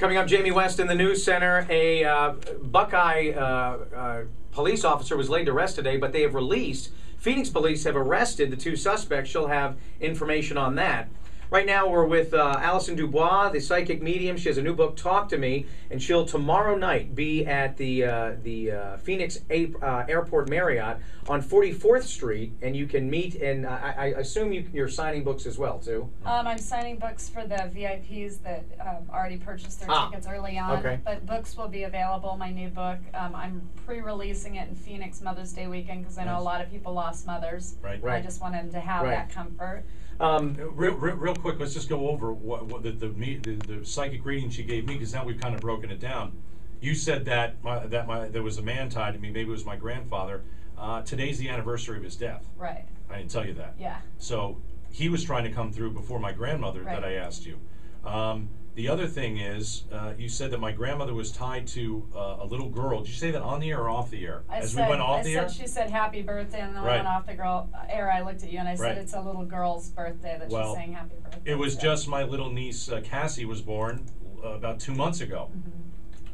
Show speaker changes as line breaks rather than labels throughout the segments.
coming up, Jamie West in the news center. A uh, Buckeye uh, uh, police officer was laid to rest today, but they have released. Phoenix police have arrested the two suspects. She'll have information on that. Right now, we're with uh, Allison Dubois, the psychic medium. She has a new book, Talk to Me, and she'll tomorrow night be at the uh, the uh, Phoenix A- uh, Airport Marriott on 44th Street, and you can meet. And I, I assume you, you're signing books as well, too.
Um, I'm signing books for the VIPs that um, already purchased their
Ah,
tickets early on.
okay.
But books will be available. My new book. Um, I'm pre-releasing it in Phoenix Mother's Day weekend because I know
Nice.
a lot of people lost mothers.
Right.
Right.
I just want them to have
Right.
that comfort.
Um,
Real, real, real quick, let's just go over what, what the, the, me, the, the psychic reading she gave me, because now we've kind of broken it down. You said that my, that my there was a man tied to me. Maybe it was my grandfather. Uh, today's the anniversary of his death.
Right.
I didn't tell you that.
Yeah.
So he was trying to come through before my grandmother that I asked you. Um, the other thing is, uh, you said that my grandmother was tied to uh, a little girl. Did you say that on the air or off the air?
I
As
said,
we went off
I
the
said
air.
she said happy birthday, and then
Right.
I went off the girl uh, air. I looked at you and I said
Right.
it's a little girl's birthday that
Well,
she's saying happy birthday.
It was
so.
just my little niece uh, Cassie was born uh, about two months ago,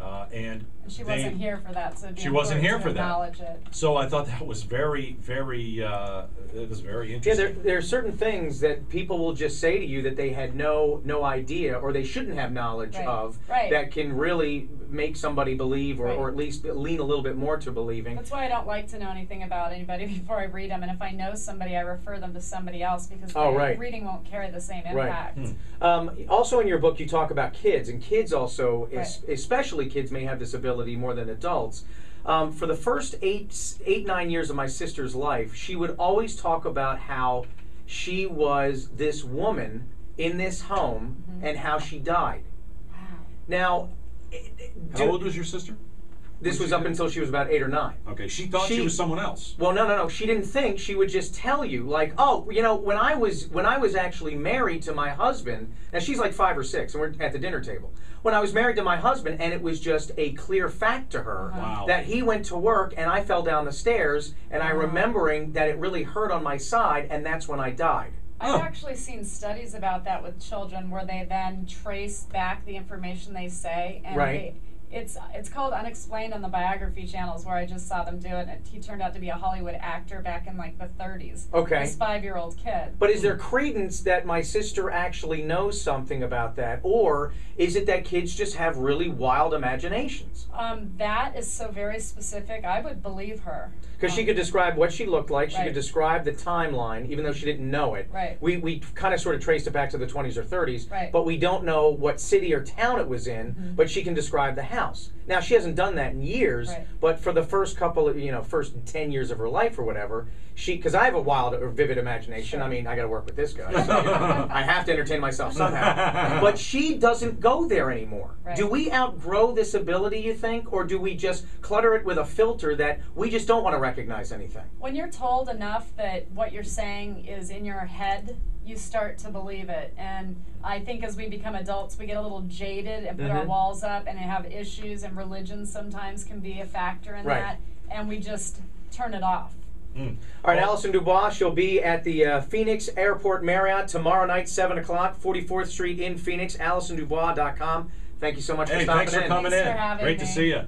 uh,
Mm-hmm. And she
they-
wasn't here for that, so it'd be
She wasn't here for that.
Acknowledge it.
So I thought that was very, very, uh, it was very
Yeah,
interesting.
there, there are certain things that people will just say to you that they had no no idea or they shouldn't have knowledge
Right.
of
Right.
that can really make somebody believe or,
Right.
or at least lean a little bit more to believing.
That's why I don't like to know anything about anybody before I read them. And if I know somebody, I refer them to somebody else because
Oh,
the
right.
reading won't carry the same
Right.
impact.
Hmm.
Um, also, in your book, you talk about kids, and kids also, es-
Right.
especially kids, may have this ability more than adults. Um, for the first eight, eight, nine years of my sister's life, she would always talk about how she was this woman in this home
Mhm.
and how she died.
Wow.
Now, eh,
How
do-
old was your sister?
This
when
was up
did
until she was about eight or nine.
Okay, she thought she,
She-
was someone else.
Well, no, no, no. She didn't think. She would just tell you, like, oh, you know, when I was when I was actually married to my husband. Now she's like five or six, and we're at the dinner table. When I was married to my husband, and it was just a clear fact to her
Wow.
that he went to work and I fell down the stairs, and I remembering that it really hurt on my side, and that's when I died.
I've
Oh.
actually seen studies about that with children where they then trace back the information they say and
Right.
they, it's it's called Unexplained on the biography channels where I just saw them do it and he turned out to be a Hollywood actor back in like the 30s.
Okay.
This 5-year-old kid.
But is there credence that my sister actually knows something about that, or is it that kids just have really wild imaginations?
Um, that is so very specific. I would believe her.
Because she
Um,
could describe what she looked like, she
Right.
could describe the timeline, even though she didn't know it.
Right.
We, we kind of sort of traced it back to the 20s or 30s,
Right.
but we don't know what city or town it was in,
Mhm.
but she can describe the house. Now, she hasn't done that in years,
Right.
but for the first couple of, you know, first 10 years of her life or whatever, she, because I have a wild or vivid imagination.
Sure.
I mean, I got to work with this guy. So, you know, I have to entertain myself somehow. but she doesn't go there anymore.
Right.
Do we outgrow this ability, you think, or do we just clutter it with a filter that we just don't want to recognize anything?
When you're told enough that what you're saying is in your head, you start to believe it. And I think as we become adults, we get a little jaded and put our
Mhm.
walls up and have issues, and religion sometimes can be a factor in
Right.
that. And we just turn it off.
Mm.
All right,
Well-
Allison Dubois, she'll be at the uh, Phoenix Airport Marriott tomorrow night, 7 o'clock, 44th Street in Phoenix, AllisonDubois.com. Thank you so much for
Hey,
stopping
thanks for
in.
coming
Thanks
in.
for having
Great to see you.